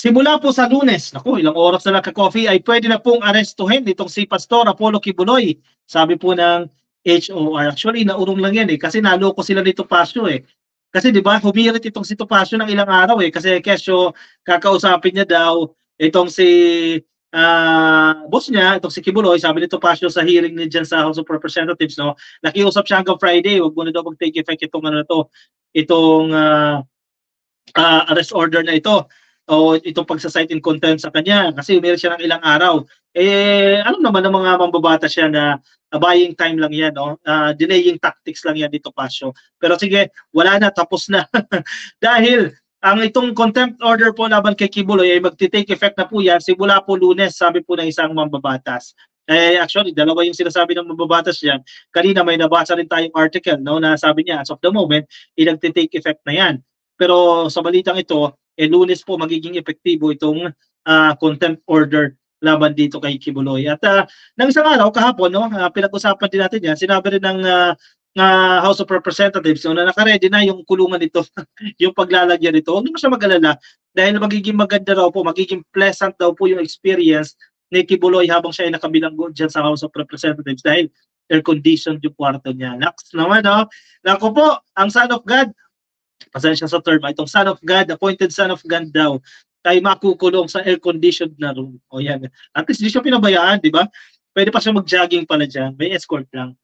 Simula po sa lunes, naku, ilang oras na lang ka-coffee, ay pwede na pong arestuhin itong si Pastor Apollo Kibuloy. Sabi po ng HOR. Actually, naurong lang yan eh, kasi naloko sila nito Pasyo eh. Kasi di ba, humirit itong si Topasio ng ilang araw eh, kasi kesyo kakausapin niya daw itong si uh, boss niya, itong si Kibuloy, sabi nito Pasyo sa hearing niya dyan sa House of Representatives, no, nakiusap siya hanggang Friday, wag mo daw mag-take effect itong ano na to, itong uh, uh, arrest order na ito o itong pagsasite in contempt sa kanya kasi meron siya ng ilang araw. Eh, alam naman ng mga mambabata siya na uh, buying time lang yan, no? Uh, delaying tactics lang yan dito, Pasyo. Pero sige, wala na, tapos na. Dahil ang itong contempt order po laban kay Kibuloy ay magti-take effect na po yan simula po lunes, sabi po ng isang mambabatas. Eh, actually, dalawa yung sinasabi ng mababatas yan. Kanina may nabasa rin tayong article no, na sabi niya, as of the moment, inagti-take effect na yan. Pero sa balitang ito, eh lunes po magiging epektibo itong uh, contempt order laban dito kay Kibuloy. At uh, nang isang araw kahapon no, uh, pinag-usapan din natin 'yan. Sinabi rin ng uh, uh, House of Representatives no, na naka-ready na yung kulungan nito, yung paglalagyan nito. Huwag naman siya mag-alala dahil magiging maganda raw po, magiging pleasant daw po yung experience ni Kibuloy habang siya ay nakabilanggo dyan sa House of Representatives dahil air-conditioned yung kwarto niya. Next naman, no? Nako po, ang Son of God, pasensya sa term, itong son of God, appointed son of God daw, tayo makukulong sa air-conditioned na room. O yan. At least di siya pinabayaan, di ba? Pwede pa siya mag-jogging pala dyan. May escort lang.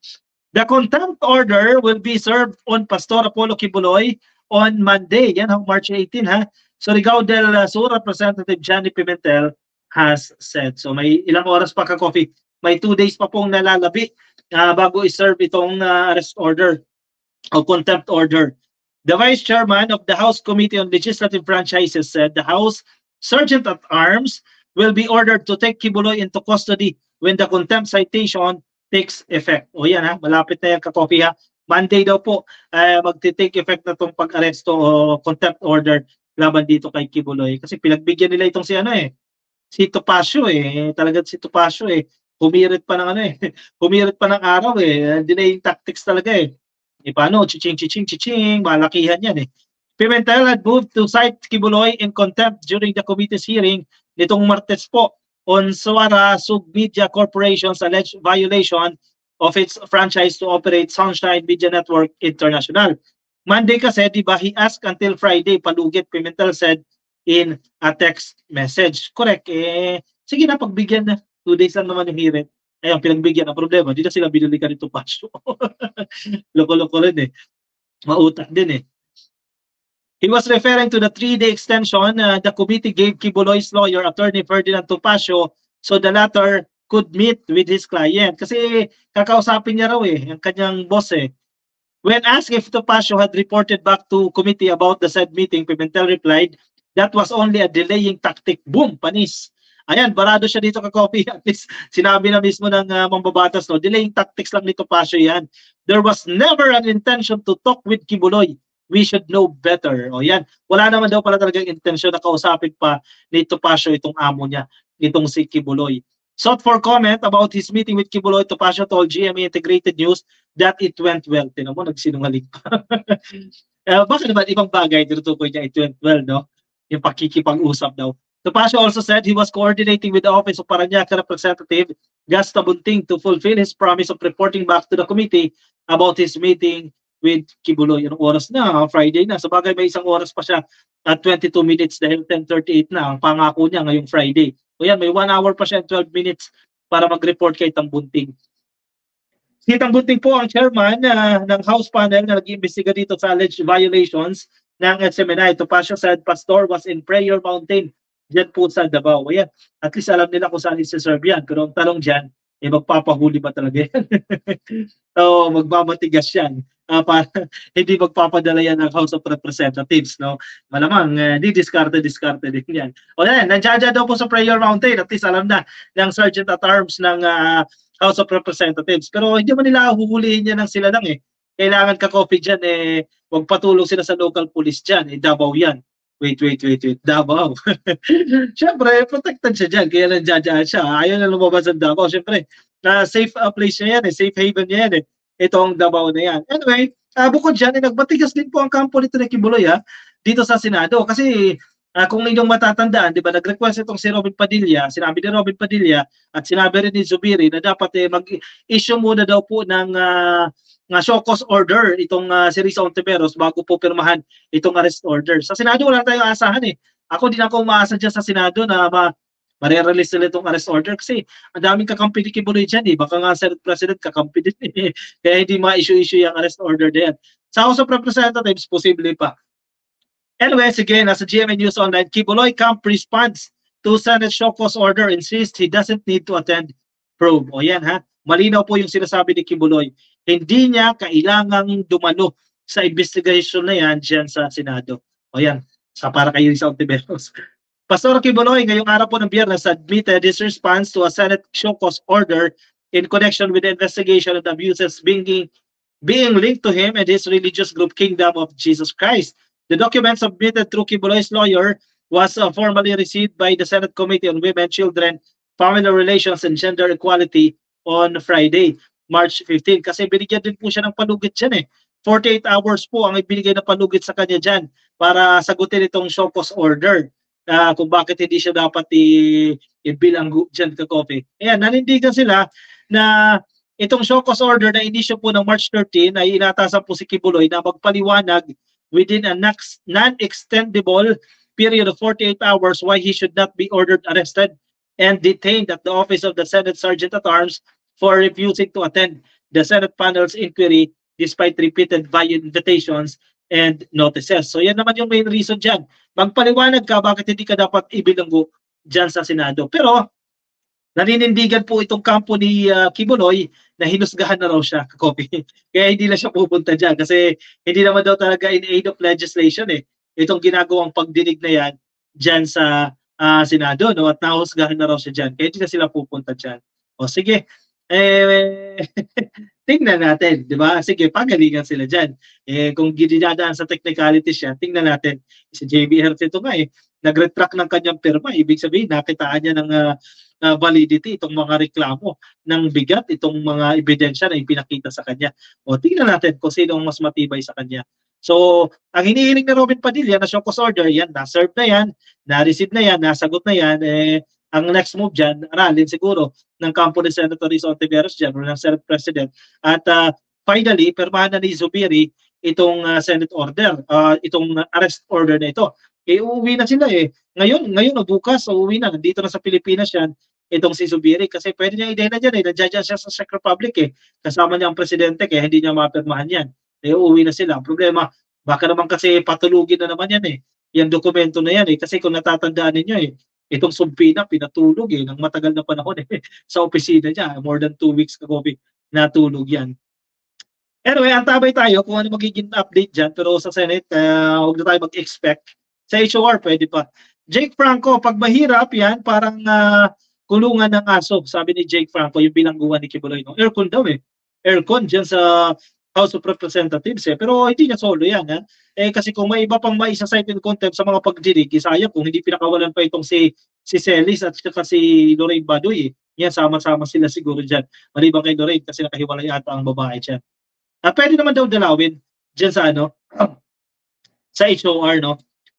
The contempt order will be served on Pastor Apollo Kibuloy on Monday. Yan, March 18, ha? So, Rigao del Sur, Representative Johnny Pimentel has said. So, may ilang oras pa ka-coffee. May two days pa pong nalalabi uh, bago i-serve itong uh, arrest order o contempt order. The Vice Chairman of the House Committee on Legislative Franchises said the House Sergeant at Arms will be ordered to take Kibuloy into custody when the contempt citation takes effect. O yan ha, malapit na yan kakopi ha. Monday daw po, uh, magti-take effect na itong pag-aresto o contempt order laban dito kay Kibuloy. Kasi pinagbigyan nila itong si ano eh, si Topacio eh. Talaga si Topacio eh. Humirit pa ng ano eh. Humirit pa ng araw eh. Delaying tactics talaga eh. E paano? Chiching, chiching, chiching. Malakihan yan eh. Pimentel had moved to cite Kibuloy in contempt during the committee's hearing nitong Martes po on Suara Submedia Corporation's alleged violation of its franchise to operate Sunshine Media Network International. Monday kasi, di ba, he asked until Friday, palugit, Pimentel said in a text message. Correct. Eh, sige na, pagbigyan na. Two days lang naman yung hearing. Ayun, pinagbigyan ang problema. Hindi na sila binili ka nito pasyo. Loko-loko rin eh. Mautak din eh. He was referring to the three-day extension uh, the committee gave Kibuloy's lawyer, attorney Ferdinand Topacio, so the latter could meet with his client. Kasi kakausapin niya raw eh, ang kanyang boss eh. When asked if Topacio had reported back to committee about the said meeting, Pimentel replied, that was only a delaying tactic. Boom, panis. Ayan, barado siya dito ka-copy. At least sinabi na mismo ng uh, mambabatas, no? delaying tactics lang nito Pasyo yan. There was never an intention to talk with Kibuloy. We should know better. O yan, wala naman daw pala talagang intention na kausapin pa ni Topacio itong amo niya, itong si Kibuloy. Sought for comment about his meeting with Kibuloy, Topacio told GMA Integrated News that it went well. Tinan mo, nagsinungaling pa. uh, bakit naman ibang bagay tinutukoy niya it went well, no? Yung pakikipag-usap daw. Topacio also said he was coordinating with the Office of Paranaque Representative Gas Tabunting to fulfill his promise of reporting back to the committee about his meeting with Kibuloy. Anong oras na? Friday na. Sa bagay may isang oras pa siya at 22 minutes dahil 10.38 na. Ang pangako niya ngayong Friday. O yan, may 1 hour pa siya and 12 minutes para mag-report kay Tambunting. Si Tambunting po ang chairman uh, ng House panel na nag-iimbestiga dito sa alleged violations ng SMNI. Topacio said Pastor was in Prayer Mountain Diyan po sa Davao. Ayan, at least alam nila kung saan isa-serve yan. Pero ang tanong dyan, eh magpapahuli ba talaga yan? so, magmamatigas yan. Uh, para hindi magpapadala yan ng House of Representatives, no? Malamang, uh, di diskarte, diskarte din yan. O yan, nandiyan daw po sa prayer mountain, at least alam na ng Sergeant at Arms ng uh, House of Representatives. Pero hindi man nila huhulihin yan ng sila lang eh. Kailangan ka-coffee dyan eh, wag patulong sila sa local police dyan, eh, Davao yan. Wait, wait, wait, wait. Davao. Siyempre, protected siya dyan. Kaya nandiyan siya. Ayaw na lumabas ang Davao. Siyempre, na uh, safe uh, place niya yan eh. Safe haven niya yan eh. Ito ang Davao na yan. Anyway, uh, bukod dyan, eh, nagbatigas din po ang kampo nito ni Kibuloy ha, dito sa Senado. Kasi uh, kung inyong matatandaan, di ba, nag-request itong si Robin Padilla, sinabi ni Robin Padilla at sinabi rin ni Zubiri na dapat eh, mag-issue muna daw po ng uh, nga show cause order itong uh, si Risa Ontiveros bago po pirmahan itong arrest order. Sa Senado wala tayong asahan eh. Ako din ako umaasa dyan sa Senado na ma Mare-release nila itong arrest order kasi ang daming kakampi ni Kibuloy dyan eh. Baka nga Senate President kakampi din eh. Kaya hindi ma-issue-issue yung arrest order na yan. Sa House of Representatives, posible pa. Anyway, sige, nasa GMA News Online, Kibuloy camp responds to Senate show cause order insists he doesn't need to attend probe. O yan ha, malinaw po yung sinasabi ni Kibuloy. Hindi niya kailangang dumalo sa investigation na yan dyan sa Senado. O yan, sa para kay Risa Ontiveros. Pastor Kibuloy, ngayong araw po ng biyernes, admitted his response to a Senate show cause order in connection with the investigation of the abuses being, being linked to him and his religious group Kingdom of Jesus Christ. The document submitted through Kibuloy's lawyer was uh, formally received by the Senate Committee on Women, Children, Family Relations, and Gender Equality on Friday, March 15. Kasi binigyan din po siya ng palugit dyan eh. 48 hours po ang ibinigay na palugit sa kanya dyan para sagutin itong cause order uh, kung bakit hindi siya dapat i- i-bilanggo dyan ka coffee. Ayan, nanindigan sila na itong cause order na inisyo po ng March 13 ay inatasan po si Kibuloy na magpaliwanag within a non-extendable period of 48 hours why he should not be ordered arrested and detained at the office of the Senate Sergeant at Arms for refusing to attend the Senate panel's inquiry despite repeated via invitations and notices. So yan naman yung main reason dyan. Magpaliwanag ka bakit hindi ka dapat ibilanggo dyan sa Senado. Pero naninindigan po itong kampo ni uh, Kibuloy na hinusgahan na raw siya, copy. Kaya hindi na siya pupunta dyan kasi hindi naman daw talaga in aid of legislation eh. Itong ginagawang pagdinig na yan dyan sa uh, Senado no? at nahusgahan na raw siya dyan. Kaya hindi na sila pupunta dyan. O sige, eh, tingnan natin, di ba? Sige, pagalingan sila dyan. Eh, kung ginidadaan sa technicality siya, tingnan natin. Si JB Hertz nga eh, nag-retract ng kanyang pirma. Ibig sabihin, nakitaan niya ng uh, validity itong mga reklamo ng bigat, itong mga ebidensya na ipinakita sa kanya. O tingnan natin kung sino ang mas matibay sa kanya. So, ang hinihiling ni Robin Padilla na show cause order, yan, na-serve na yan, na-receive na yan, nasagot na yan, eh, ang next move dyan, aralin siguro ng kampo ni Senator Rizzo Ontiveros dyan, ng Senate President. At uh, finally, permahan na Zubiri itong uh, Senate order, uh, itong arrest order na ito. Eh, uuwi na sila eh. Ngayon, ngayon o bukas, uuwi na. Nandito na sa Pilipinas yan, itong si Zubiri. Kasi pwede niya i-deny dyan eh. Nandiyan siya sa Czech Republic eh. Kasama niya ang presidente kaya hindi niya mapirmahan yan. Eh, uuwi na sila. Ang problema, baka naman kasi patulugin na naman yan eh. Yung dokumento na yan eh. Kasi kung natatandaan ninyo eh, itong sumpina pinatulog eh ng matagal na panahon eh sa opisina niya. More than two weeks ago natulog yan. Anyway antabay tayo kung ano magiging update dyan. Pero sa Senate uh, huwag na tayo mag-expect. Sa HOR pwede pa. Jake Franco pag mahirap yan parang uh, kulungan ng aso sabi ni Jake Franco yung bilangguan ni Kibuloy no? aircon daw eh. Aircon dyan sa House of Representatives eh. Pero hindi niya solo yan. Ha? Eh, kasi kung may iba pang maisa-cite in contempt sa mga pagdinig, isaya kung hindi pinakawalan pa itong si, si Celis at saka si Lorraine Baduy. Eh. Yan, sama-sama sila siguro dyan. Maliban kay Lorraine kasi nakahiwalay ata ang babae dyan. At pwede naman daw dalawin dyan sa ano, sa HOR, no?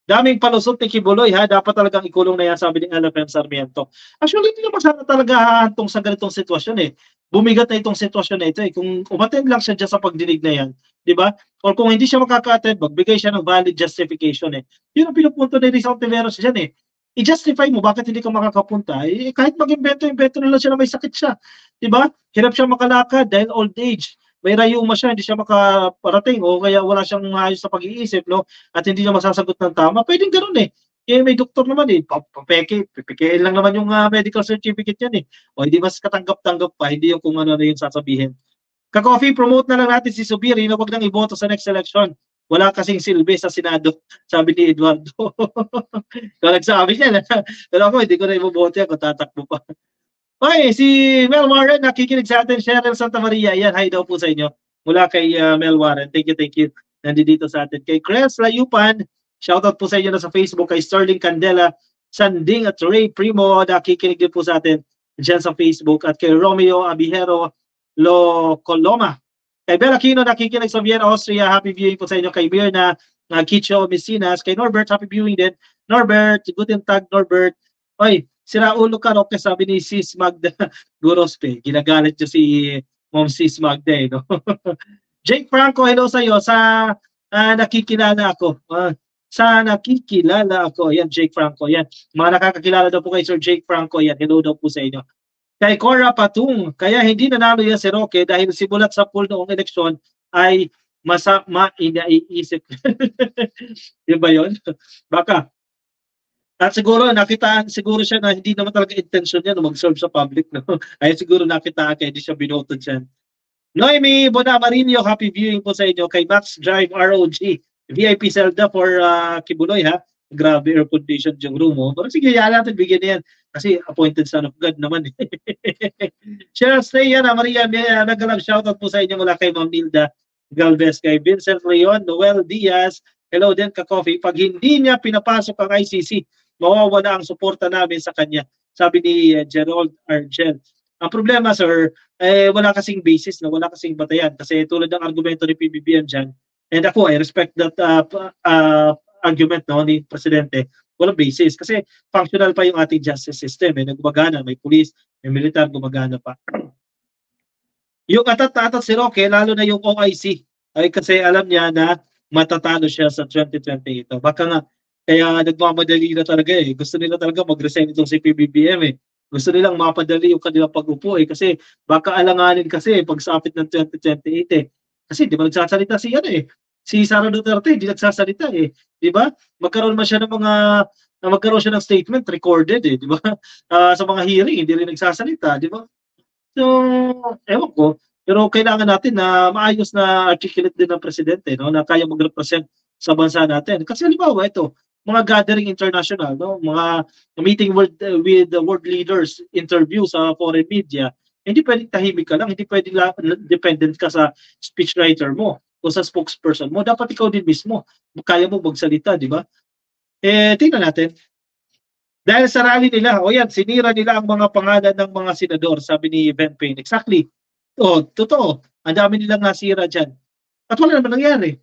Daming palusot ni Kibuloy ha, dapat talagang ikulong na yan sabi ni LFM Sarmiento. Actually, hindi naman sana talaga hahantong sa ganitong sitwasyon eh. Bumigat na itong sitwasyon na ito eh. Kung umattend lang siya dyan sa pagdinig na yan, di ba? Or kung hindi siya makaka-attend, magbigay siya ng valid justification eh. Yun ang pinupunto ni Rizal Tiveros dyan eh. I-justify mo bakit hindi ka makakapunta. Eh, kahit mag-invento, invento na lang siya na may sakit siya. Di ba? Hirap siya makalakad dahil old age may rayuma siya, hindi siya makaparating o kaya wala siyang ayos sa pag-iisip, no? At hindi niya masasagot ng tama. Pwedeng ganoon eh. Eh, may doktor naman eh. Papeke, pipikiin lang naman yung uh, medical certificate yan eh. O hindi mas katanggap-tanggap pa, hindi yung kung ano na yung sasabihin. Ka-coffee, promote na lang natin si Subiri na wag nang iboto sa next election. Wala kasing silbi sa Senado, sabi ni Eduardo. Kaya nagsabi niya, pero ako hindi ko na iboboto yan kung tatakbo pa. Okay, si Mel Warren nakikinig sa atin. Cheryl Santa Maria, yan, hi daw po sa inyo. Mula kay uh, Mel Warren. Thank you, thank you. Nandito sa atin. Kay Chris Layupan, shoutout po sa inyo na sa Facebook. Kay Sterling Candela, Sanding at Ray Primo, nakikinig din po sa atin dyan sa Facebook. At kay Romeo Abihero Lo Coloma. Kay Bella Kino, nakikinig sa Vienna, Austria. Happy viewing po sa inyo. Kay Mirna uh, Kicho Messinas. Kay Norbert, happy viewing din Norbert, guten tag Norbert. Oy, sira ulo ka Roque, sabi ni Sis Magda Gurospe. Ginagalit niya si Mom Sis Magda eh, no? Jake Franco, hello sa iyo sa uh, nakikilala ako. Uh, sa nakikilala ako. Yan, Jake Franco. Yan. Mga nakakakilala daw po kay Sir Jake Franco. Yan, hello daw po sa inyo. Kay Cora Patung, kaya hindi nanalo yan si Roque dahil simulat sa pool noong eleksyon ay masama inaiisip. Yun ba yun? Baka. At siguro nakitaan siguro siya na hindi naman talaga intention niya na mag-serve sa public. No? Ay siguro nakitaan kaya hindi siya binoto dyan. Noemi Bonamarino, happy viewing po sa inyo kay Max Drive ROG. VIP Zelda for uh, Kibuloy ha. Grabe air condition yung room mo. Oh. Pero sige, yan natin bigyan yan. Kasi appointed son of God naman. Eh. Cheryl Stay yan, Maria, nagalang shoutout po sa inyo mula kay Ma'am Nilda Galvez, kay Vincent Leon, Noel Diaz, hello din ka Coffee. Pag hindi niya pinapasok ang ICC, mawawala ang suporta namin sa kanya. Sabi ni uh, Gerald Argel. Ang problema, sir, eh, wala kasing basis na wala kasing batayan. Kasi tulad ng argumento ni PBBM dyan, and ako, I respect that uh, uh, argument no, ni Presidente, walang basis. Kasi functional pa yung ating justice system. Eh, nagumagana, may police, may militar, gumagana pa. yung atat-atat si Roque, lalo na yung OIC, ay kasi alam niya na matatalo siya sa 2020 ito. Baka nga, kaya nagmamadali na talaga eh. Gusto nila talaga mag-resign itong si PBBM eh. Gusto nilang mapadali yung kanilang pag-upo eh. Kasi baka alanganin kasi pag sapit ng 2028 eh. Kasi di ba nagsasalita si ano eh si Sara Duterte hindi nagsasalita eh, 'di ba? Magkaroon man siya ng mga na magkaroon siya ng statement recorded eh, 'di ba? Uh, sa mga hearing hindi rin nagsasalita, 'di ba? So, ewan ko, pero kailangan natin na maayos na articulate din ng presidente, no, na kaya mag-represent sa bansa natin. Kasi halimbawa ito, mga gathering international, no, mga meeting with, uh, with the world leaders, interview sa foreign media, hindi pwedeng tahimik ka lang, hindi pwedeng dependent ka sa speechwriter mo o sa spokesperson mo, dapat ikaw din mismo. Kaya mo magsalita, di ba? Eh, tingnan natin. Dahil sa rally nila, o yan, sinira nila ang mga pangalan ng mga senador, sabi ni Ben Payne. Exactly. O, totoo. Ang dami nilang nasira dyan. At wala naman nangyari.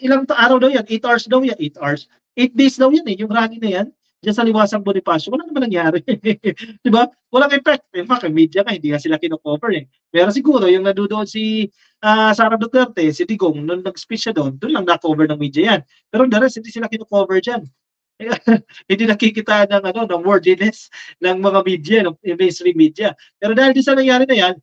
Ilang araw daw yan? 8 hours daw yan. 8 hours. 8 days daw yan eh. Yung rally na yan. Diyan sa liwasang Bonifacio, wala naman nangyari. di ba? Walang effect. In fact, media nga, hindi nga sila kinocover eh. Pero siguro, yung nadudoon si uh, Sara Duterte, si Digong, nung nag-speech siya doon, doon lang na-cover ng media yan. Pero the rest, hindi sila kinocover dyan. hindi nakikita ng ano ng wordiness ng mga media ng mainstream media pero dahil din sa nangyari na yan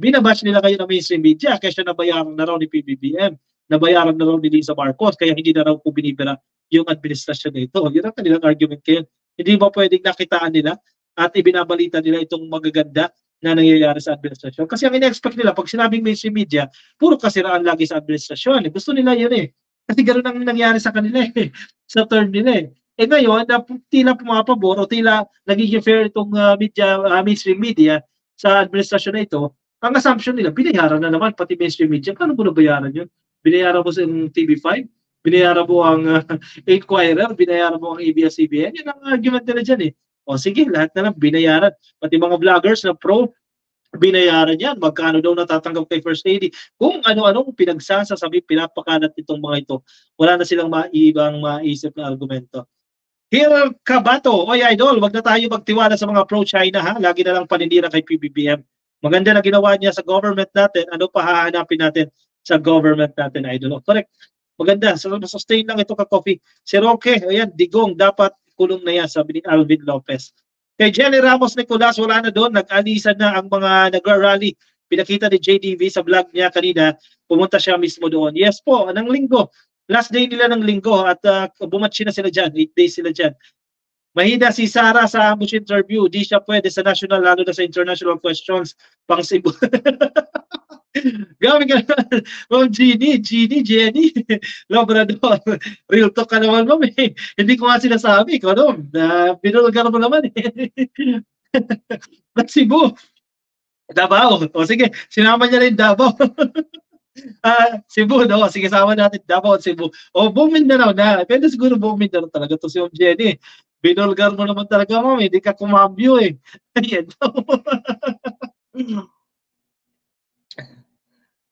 binabash nila kayo ng mainstream media kaya nabayaran na raw ni PBBM nabayaran na raw ni Lisa Marcos kaya hindi na raw po binibira yung administrasyon nito. Yun ang kanilang argument kayo. Hindi ba pwedeng nakitaan nila at ibinabalita nila itong magaganda na nangyayari sa administrasyon. Kasi ang in-expect nila, pag sinabing mainstream media, puro kasiraan lagi sa administrasyon. Gusto nila yun eh. Kasi ganoon ang nangyari sa kanila eh. sa term nila eh. Eh ngayon, na tila pumapabor o tila nagiging fair itong uh, media, uh, mainstream media sa administrasyon na ito, ang assumption nila, binayaran na naman pati mainstream media. Paano mo nabayaran yun? Binayaran mo sa TV5? binayaran mo ang uh, Inquirer, binayaran mo ang ABS-CBN, yan ang argument nila dyan eh. O sige, lahat na lang binayaran. Pati mga vloggers na pro, binayaran yan. Magkano daw natatanggap kay First Lady. Kung ano-anong pinagsasasabi, pinapakalat itong mga ito, wala na silang maibang maisip na argumento. Here Kabato, oy idol, wag na tayo magtiwala sa mga pro-China ha. Lagi na lang paninira kay PBBM. Maganda na ginawa niya sa government natin. Ano pa hahanapin natin sa government natin, idol? Correct. Maganda, so sustain lang ito ka-coffee. Si Roque, ayan, digong, dapat kulong na yan, sabi ni Alvin Lopez. Kay Jelly Ramos Nicolas, wala na doon, nag-alisan na ang mga nag-rally. Pinakita ni JDV sa vlog niya kanina, pumunta siya mismo doon. Yes po, ng linggo. Last day nila ng linggo at uh, bumatsi na sila dyan, 8 days sila dyan. Mahida si Sara sa ambush interview, di siya pwede sa national, lalo na sa international questions, pang Cebu. Gabi ka naman. Ma'am Jeannie, Jeannie, Jenny, Labrador. Real talk ka naman, ma'am eh. Hindi ko nga sinasabi, ikaw no, na binulgar mo naman eh. Cebu? Davao. O sige, sinama niya rin Davao. Ah, uh, Cebu, no? Sige, sama natin Davao at Cebu. O, buong Mindanao na. Pwede siguro buong Mindanao talaga to si Ma'am Jenny. Binulgar mo naman talaga, ma'am. Hindi ka kumambyo eh. Ayan.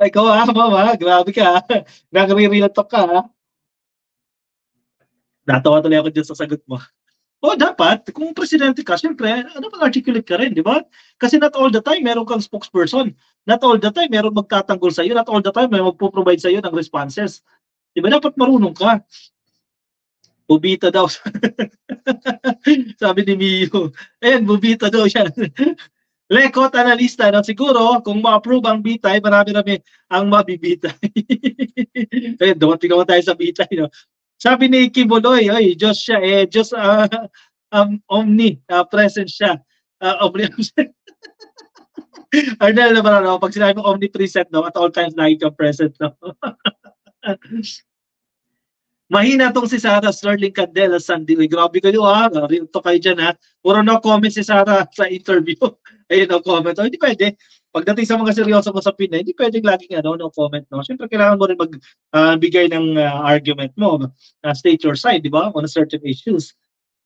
Ikaw ha, ma'am ha, grabe ka ha. Nagre-real talk ka ha. Natawa tuloy ako dyan sa sagot mo. O dapat, kung presidente ka, siyempre, ano bang articulate ka rin, di ba? Kasi not all the time, meron kang spokesperson. Not all the time, meron magtatanggol sa'yo. Not all the time, may magpo-provide sa'yo ng responses. Di ba? Dapat marunong ka. Bubita daw. Sabi ni Mio. Ayan, bubita daw siya. Lekot analista no siguro kung ma-approve ang bitay marami-rami ang mabibitay. eh dumating naman tayo sa bitay no. Sabi ni Kibuloy, oy, Diyos siya eh, Diyos uh, um, omni, uh, present siya. Uh, omnipresent. Arnel naman ano, pag sinabi mo omnipresent no, at all times lagi kang present no. Mahina tong si Sarah Sterling Candela Sandy. Uy, grabe kayo ha. Real to kayo dyan ha. Puro no comment si Sarah sa interview. Ayun no comment. Oh, hindi pwede. Pagdating sa mga seryoso mo sa Pinay, hindi pwedeng laging ano, no comment. No? Siyempre, kailangan mo rin magbigay uh, ng uh, argument mo. Uh, state your side, di ba? On a certain issues.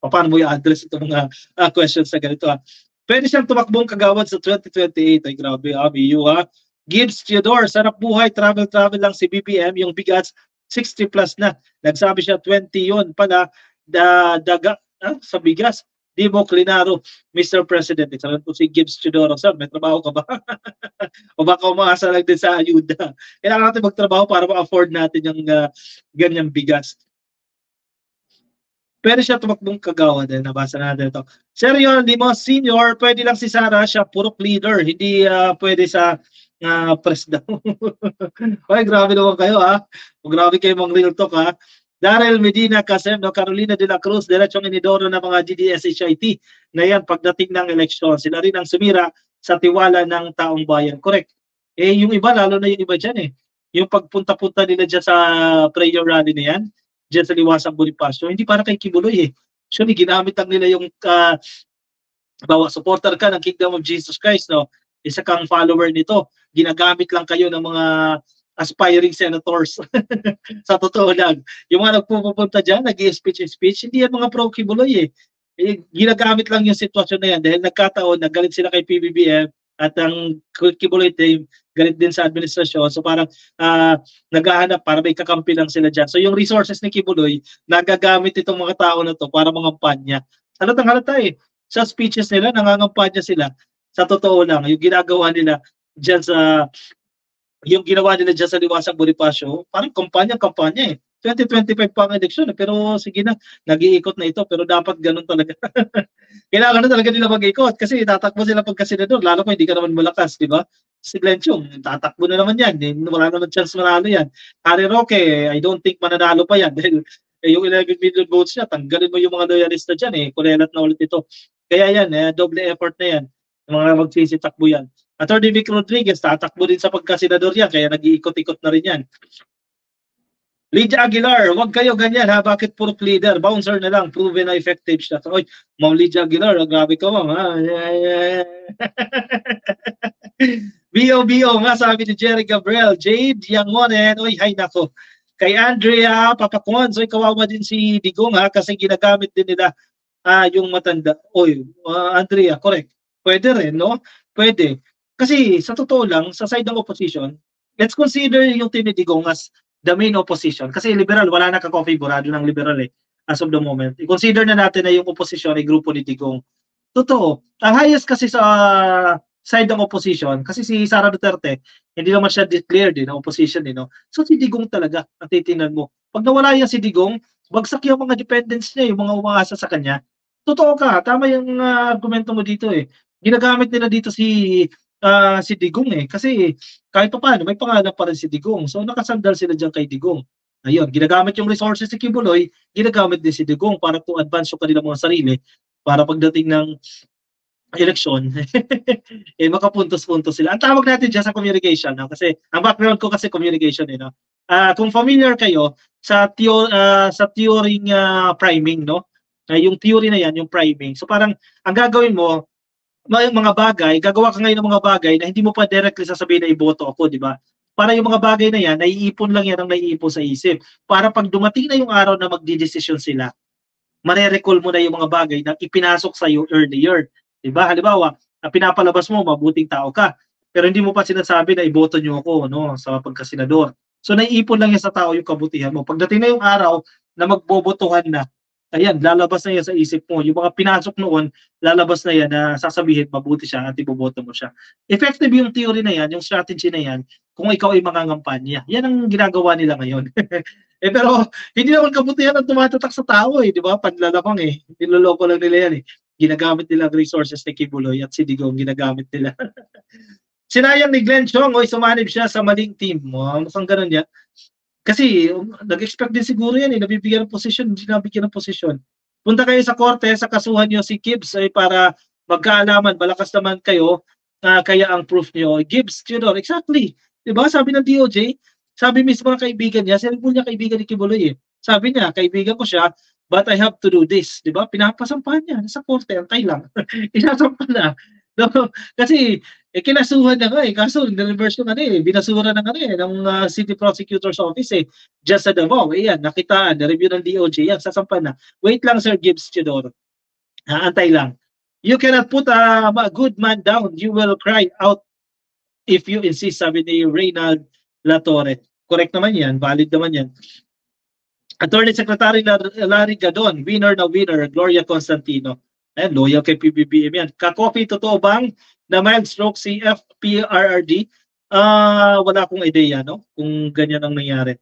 Paano mo i-address itong mga uh, questions sa ganito ha. Pwede siyang tumakbong kagawad sa 2028. Ay, grabe ha. Miyu ha. Gibbs Theodore, sarap buhay, travel-travel lang si BBM, yung bigats 60 plus na. Nagsabi siya 20 yon pala da, daga ah, sa bigas. Di mo klinaro, Mr. President. Isa po si Gibbs Chidoro. Sir, may trabaho ka ba? o baka umaasa lang din sa ayuda. Kailangan natin magtrabaho para ma-afford natin yung uh, ganyang bigas. Pwede siya tumakbong kagawa din. Nabasa natin ito. Seryo, Limos Senior, pwede lang si Sarah, siya purok leader. Hindi uh, pwede sa uh, press daw. Ay, grabe naman kayo ha. Grabe kayo mong real talk ha. Daryl Medina Casem, no, Carolina de la Cruz, diretsong inidoro ng mga GDS-HIT na yan pagdating ng eleksyon. Sila rin ang sumira sa tiwala ng taong bayan. Correct. Eh, yung iba, lalo na yung iba dyan eh. Yung pagpunta-punta nila dyan sa prayer rally na yan, dyan sa Liwasang Bonifacio, hindi para kay Kibuloy eh. Actually, ginamit lang nila yung uh, bawa supporter ka ng Kingdom of Jesus Christ, no? isa kang follower nito. Ginagamit lang kayo ng mga aspiring senators. sa totoo lang. Yung mga nagpupunta dyan, nag-speech-speech, hindi yan mga pro-kibuloy eh. eh. Ginagamit lang yung sitwasyon na yan dahil nagkataon, nagalit sila kay PBBM at ang kibuloy team, galit din sa administrasyon. So parang uh, naghahanap para may kakampi lang sila dyan. So yung resources ni Kibuloy, nagagamit itong mga tao na to para mga kampanya. Halatang halata eh. Sa speeches nila, nangangampanya sila sa totoo lang, yung ginagawa nila diyan sa yung ginawa nila diyan sa Liwasang Bonifacio, parang kampanya-kampanya eh. 2025 pa ang eleksyon eh. pero sige na, nag-iikot na ito pero dapat ganun talaga. Kailangan na talaga nila mag-ikot kasi tatakbo sila pagka senador lalo kung hindi ka naman malakas, di ba? Si Glenchong, tatakbo na naman yan. Eh. Wala naman chance manalo yan. Harry Roque, I don't think mananalo pa yan dahil eh, yung 11 million votes niya, tanggalin mo yung mga loyalista dyan eh. Kulelat na ulit ito. Kaya yan, eh, double effort na yan mga magsisitakbo yan. Attorney Vic Rodriguez, tatakbo din sa pagkasenador yan, kaya nag-iikot-ikot na rin yan. Lydia Aguilar, wag kayo ganyan ha, bakit puro leader? Bouncer na lang, proven na effective siya. Oy, Ma'am Lydia Aguilar, oh, grabe ka ma'am ha. B.O.B.O. nga sabi ni Jerry Gabriel, Jade Yangonen, oy, hay nako. Kay Andrea Papakuan, so kawawa din si Digong ha, kasi ginagamit din nila ah, yung matanda. Oy, uh, Andrea, correct. Pwede rin, no? Pwede. Kasi sa totoo lang, sa side ng opposition, let's consider yung ni Digong as the main opposition. Kasi liberal, wala na kakonfigurado ng liberal eh, as of the moment. I-consider na natin na yung opposition ay grupo ni Digong. Totoo. Ang highest kasi sa side ng opposition, kasi si Sara Duterte, hindi naman siya declared eh, opposition, eh, no? So si Digong talaga, ang titinan mo. Pag nawala yan si Digong, bagsak yung mga dependents niya, yung mga umaasa sa kanya. Totoo ka, tama yung uh, argumento mo dito eh ginagamit nila dito si uh, si Digong eh kasi kahit pa paano may pangalan pa rin si Digong. So nakasandal sila diyan kay Digong. Ayun, ginagamit yung resources si Kibuloy, ginagamit din si Digong para to advance yung kanilang mga sarili para pagdating ng eleksyon, eh makapuntos-puntos sila. Ang tawag natin diyan sa communication, no? kasi ang background ko kasi communication, eh, no? Uh, kung familiar kayo sa theo, uh, sa theory uh, priming, no? Uh, yung theory na yan, yung priming. So parang ang gagawin mo, mga bagay, gagawa ka ngayon ng mga bagay na hindi mo pa directly sasabihin na iboto ako, di ba? Para yung mga bagay na yan, naiipon lang yan ang naiipon sa isip. Para pag dumating na yung araw na magdidesisyon sila, marerecall mo na yung mga bagay na ipinasok sa iyo earlier. Di ba? Halimbawa, pinapalabas mo, mabuting tao ka. Pero hindi mo pa sinasabi na iboto nyo ako no, sa pagkasenador. So naiipon lang yan sa tao yung kabutihan mo. Pagdating na yung araw na magbobotohan na, ayan, lalabas na yan sa isip mo. Yung mga pinasok noon, lalabas na yan na sasabihin, mabuti siya at iboboto mo siya. Effective yung theory na yan, yung strategy na yan, kung ikaw ay mangangampanya. Yan ang ginagawa nila ngayon. eh pero, hindi naman kabutihan ang tumatatak sa tao eh, di ba? Panlalamang eh. Niloloko lang nila yan eh. Ginagamit nila ang resources ni Kibuloy at si Digong ginagamit nila. Sinayang ni Glenn Chong, oy, sumanib siya sa maling team. Oh, mukhang ganun yan. Kasi um, nag-expect din siguro yan eh, nabibigyan ng posisyon, hindi nabigyan ng posisyon. Punta kayo sa korte, sa kasuhan nyo si Gibbs ay para magkaalaman, malakas naman kayo, uh, kaya ang proof nyo, Gibbs, Tudor, exactly. Diba? Sabi ng DOJ, sabi mismo ng kaibigan niya, sinabi niya kaibigan ni Kibuloy eh. Sabi niya, kaibigan ko siya, but I have to do this. Diba? Pinapasampahan niya, nasa korte, antay lang. Inasampan na. No, kasi eh, kinasuhan na nga eh. Kaso, nireverse yung ano eh. Binasura na nga eh, ng uh, City Prosecutor's Office eh. Just sa Davao. Eh yan, nakitaan. Na-review ng DOJ. Yan, sasampan na. Wait lang, Sir Gibbs Chidoro. Ha, antay lang. You cannot put a, a good man down. You will cry out if you insist, sabi ni Reynald Latore. Correct naman yan. Valid naman yan. Attorney Secretary Larry Gadon, winner na winner, Gloria Constantino. Ayan, loyal kay PBBM yan. Kakopi, totoo bang na mild stroke CF PRRD? Uh, wala akong ideya, no? Kung ganyan ang nangyari.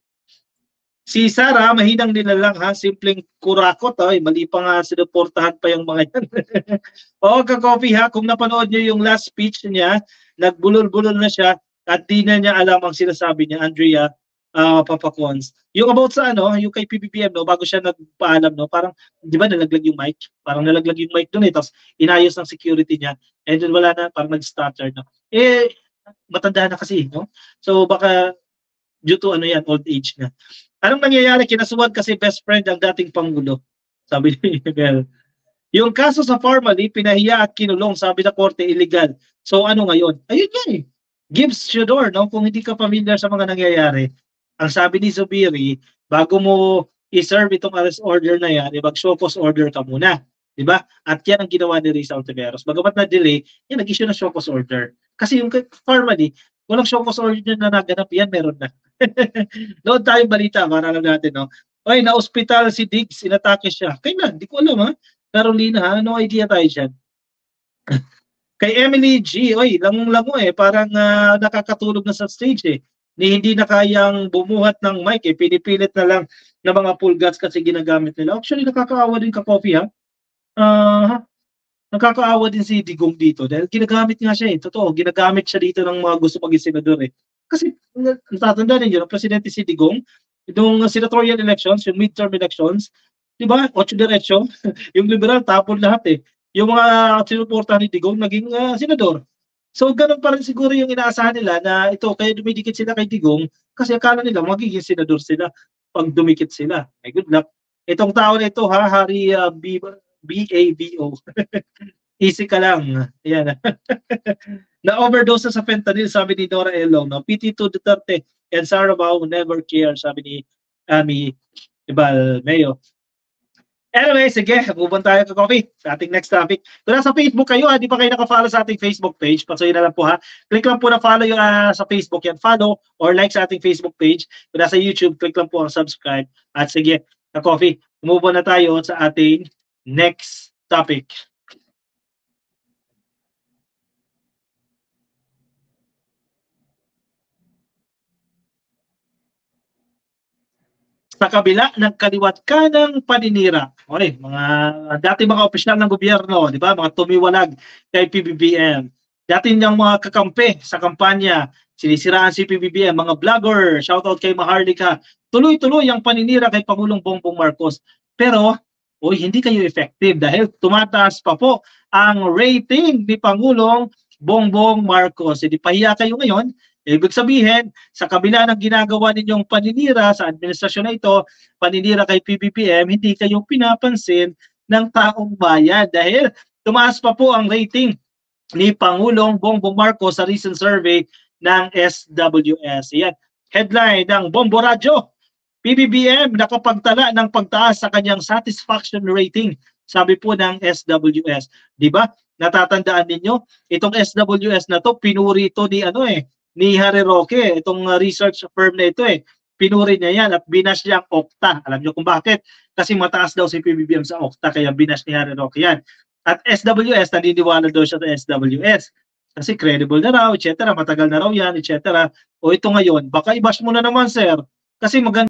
Si Sara, mahinang nila lang ha, simpleng kurakot ha, mali pa nga sinuportahan pa yung mga yan. Oo, kakopi ha, kung napanood niyo yung last speech niya, nagbulol-bulol na siya at di na niya alam ang sinasabi niya, Andrea, uh, Papa Cons. Yung about sa ano, yung kay PBBM, no, bago siya nagpaalam, no, parang, di ba nalaglag yung mic? Parang nalaglag yung mic doon eh, tapos inayos ng security niya, and then wala na, parang nag-stutter na. Eh, matanda na kasi, no? So, baka, due to ano yan, old age na. Anong nangyayari? Kinasuwag kasi best friend ang dating Pangulo. Sabi ni Mel. Yung kaso sa Farmally, pinahiya at kinulong, sabi na korte, illegal. So ano ngayon? Ayun yan eh. Gibbs Theodore, no? kung hindi ka familiar sa mga nangyayari, ang sabi ni Zubiri, bago mo i-serve itong arrest order na yan, cause order ka muna. Di ba? At yan ang ginawa ni Rizal Tiveros. Bagamat na-delay, yan nag-issue ng show order. Kasi yung formally, walang show order na naganap, yan meron na. Noon tayong balita, para natin, no? Oy, na-hospital si Diggs, inatake siya. Kailan? Di ko alam, ha? Carolina, ha? No idea tayo dyan. Kay Emily G, oy, langung-lango eh, parang uh, nakakatulog na sa stage eh ni hindi na kayang bumuhat ng mic eh, pinipilit na lang ng mga full guts kasi ginagamit nila. Actually, nakakaawa din ka coffee ha. Uh, nakakaawa din si Digong dito dahil ginagamit nga siya eh. Totoo, ginagamit siya dito ng mga gusto maging senador eh. Kasi natatanda ninyo, ang presidente si Digong, itong senatorial elections, yung midterm elections, di ba, ocho diretso, yung liberal tapon lahat eh. Yung mga sinuportahan ni Digong naging uh, senador. So ganun pa rin siguro yung inaasahan nila na ito, kaya dumidikit sila kay Digong kasi akala nila magiging senador sila pag dumikit sila. Ay good luck. Itong tao na ito ha, Hari uh, B, B-A-B-O. Easy ka lang. Yan. na overdose sa fentanyl, sabi ni Dora Elo. No? PT2 Duterte and Sarah never care, sabi ni Ami Ibal Mayo. Anyway, sige, move tayo ka coffee sa ating next topic. Kung nasa Facebook kayo, ha, di pa kayo naka-follow sa ating Facebook page, pasuyin na lang po ha. Click lang po na follow yung uh, sa Facebook yan, follow or like sa ating Facebook page. Kung nasa YouTube, click lang po ang subscribe. At sige, ka coffee, move on na tayo sa ating next topic. Sa kabila ng kaliwat kanang paninira. Okay, mga dati mga opisyal ng gobyerno, di ba? Mga tumiwalag kay PBBM. Dati niyang mga kakampi sa kampanya, sinisiraan si PBBM, mga vlogger, shoutout kay Maharlika. Tuloy-tuloy ang paninira kay Pangulong Bongbong Marcos. Pero, oy, hindi kayo effective dahil tumataas pa po ang rating ni Pangulong Bongbong Marcos. Hindi pahiya kayo ngayon Ibig sabihin, sa kabila ng ginagawa ninyong paninira sa administrasyon na ito, paninira kay PBBM, hindi kayo pinapansin ng taong bayan dahil tumaas pa po ang rating ni Pangulong Bongbong Marcos sa recent survey ng SWS. Yan. Headline ng Bombo Radyo. PBBM nakapagtala ng pagtaas sa kanyang satisfaction rating. Sabi po ng SWS. Di ba? Natatandaan ninyo, itong SWS na to, pinuri ito ni ano eh, ni Harry Roque, itong uh, research firm na ito eh. pinuri niya yan at binash niya ang Okta. Alam niyo kung bakit? Kasi mataas daw si PBBM sa Okta kaya binash ni Harry Roque yan. At SWS, naniniwala daw siya sa SWS. Kasi credible na raw, etc. Matagal na raw yan, etc. O ito ngayon, baka i-bash mo na naman, sir. Kasi maganda